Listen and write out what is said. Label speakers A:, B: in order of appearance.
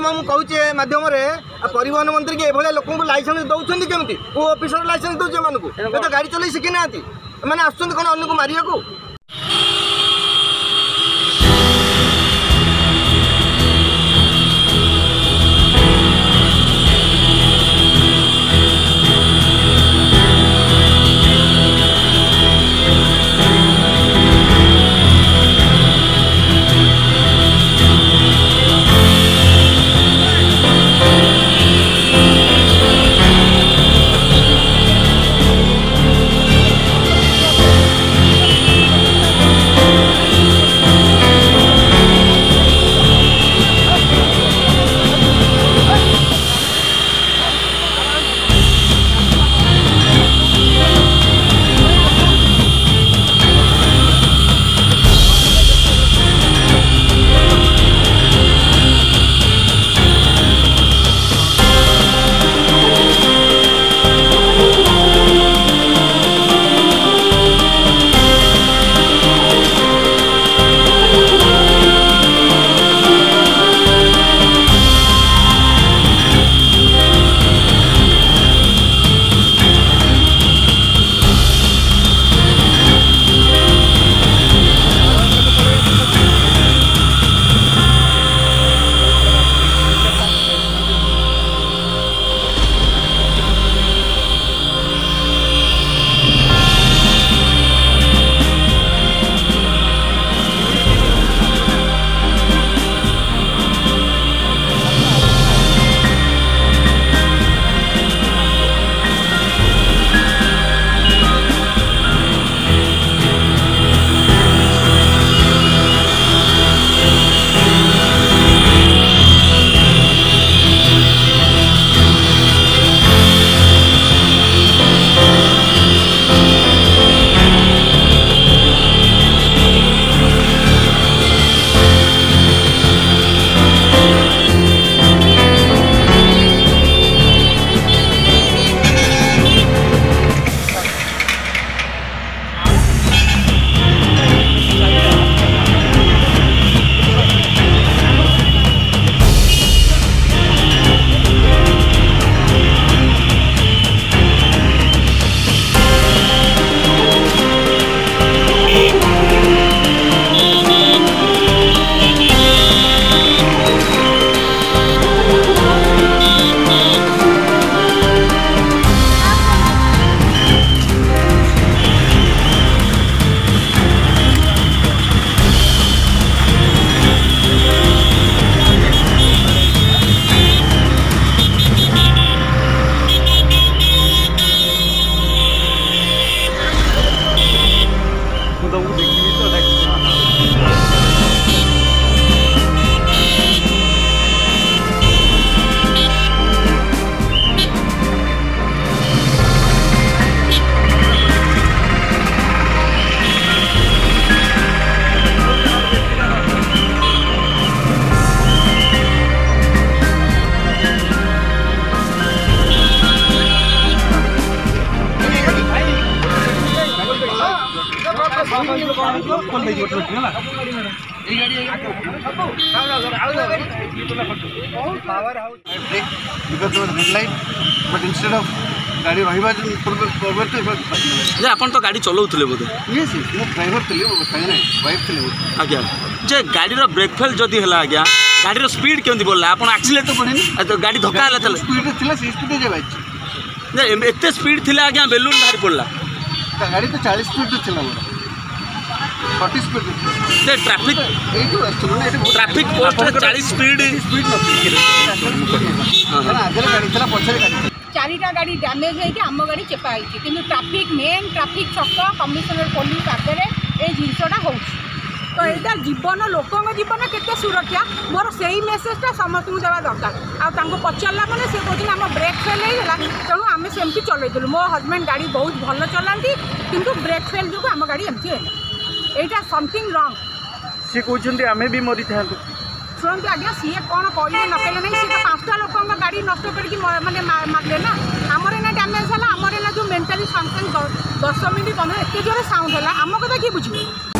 A: ମୁଁ କହୁଛି ଏ ମାଧ୍ୟମରେ ପରିବହନ ମନ୍ତ୍ରୀ କି ଏଭଳିଆ ଲୋକଙ୍କୁ ଲାଇସେନ୍ସ ଦେଉଛନ୍ତି କେମିତି କେଉଁ ଅଫିସର ଲାଇସେନ୍ସ ଦେଉଛି ଏମାନଙ୍କୁ ଗାଡ଼ି ଚଲେଇ ଶିଖିନାହାନ୍ତି ଏମାନେ ଆସୁଛନ୍ତି କ'ଣ ଅନ୍ୟକୁ ମାରିବାକୁ
B: গাড়ী তো কোন লাইট উঠে হলা এই গাড়ি আইল কত না না
C: আউ না এই তো না power
B: house is good light but instead of গাড়ি রহিবা পূর্ব পূর্বতে
C: না আপন তো গাড়ি চলোতলে বদে নে স্যার মো ফేవরেট তলি বতা নাই ওয়াইফ
B: তলি আ
C: গিয়া যে গাড়ীৰ ব্ৰেক
B: ফেল যদি হলা আ গিয়া
C: গাড়ীৰ স্পীড কেনে বোললে আপন অ্যাক্সিলারেট কৰে নাই আইতো
B: গাড়ী ধকা হলা চলে স্পীড থিলা 60 দে যায়
C: ভাইচ না
B: এতে স্পীড থিলা আ গিয়া
C: বেলুল লহৰ পৰলা গাড়ী
B: তো 40 স্পীডতে চলাব ପାର୍ଟିସିପେଟ୍ ସେ ଟ୍ରାଫିକ୍ ଟ୍ରାଫିକ୍ ଚାଳିଶ ସ୍ପିଡ୍ ସ୍ପିଡ୍
D: ଚାରିଟା ଗାଡ଼ି ଡ୍ୟାମେଜ୍ ହେଇକି ଆମ ଗାଡ଼ି ଚେପା ହେଇଛି କିନ୍ତୁ ଟ୍ରାଫିକ୍ ମେନ୍ ଟ୍ରାଫିକ୍ ଛକ କମିଶନର ପୋଲିସ ଆଗରେ ଏଇ ଜିନିଷଟା ହେଉଛି ତ ଏଇଟା ଜୀବନ ଲୋକଙ୍କ ଜୀବନ କେତେ ସୁରକ୍ଷା ମୋର ସେଇ ମେସେଜଟା ସମସ୍ତଙ୍କୁ ଦେବା ଦରକାର ଆଉ ତାଙ୍କୁ ପଚାରିଲା ମାନେ ସେ କହୁଛନ୍ତି ଆମ ବ୍ରେକ୍ ଫେଲ୍ ହେଇଗଲା ତେଣୁ ଆମେ ସେମିତି ଚଲେଇଥିଲୁ ମୋ ହଜବେଣ୍ଡ ଗାଡ଼ି ବହୁତ ଭଲ ଚଲାନ୍ତି କିନ୍ତୁ ବ୍ରେକ୍ ଫେଲ୍ ଯୋଗୁଁ ଆମ ଗାଡ଼ି ଏମିତି ହେଲା ଏଇଟା ସମଥିଙ୍ଗ ରଙ୍ଗ
E: ସିଏ କହୁଛନ୍ତି ଆମେ ବି ମରିଥାନ୍ତୁ
D: ଶୁଣନ୍ତୁ ଆଜ୍ଞା ସିଏ କ'ଣ କହିଲେ ନ କହିଲେ ନାହିଁ ସିଏ ପାଞ୍ଚଟା ଲୋକଙ୍କ ଗାଡ଼ି ନଷ୍ଟ କରିକି ମାନେ ମାରିଲେ ନା ଆମର ଏଇନା ଡ୍ୟାମେଜ୍ ହେଲା ଆମର ଏଇନା ଯେଉଁ ମେଣ୍ଟାଲି ସମଥିଙ୍ଗ ଦଶ ମିନିଟ୍ ପନ୍ଦର ଏତେ ଜୋରେ ସାଉଣ୍ଡ ହେଲା ଆମ କଥା କିଏ ବୁଝିବେ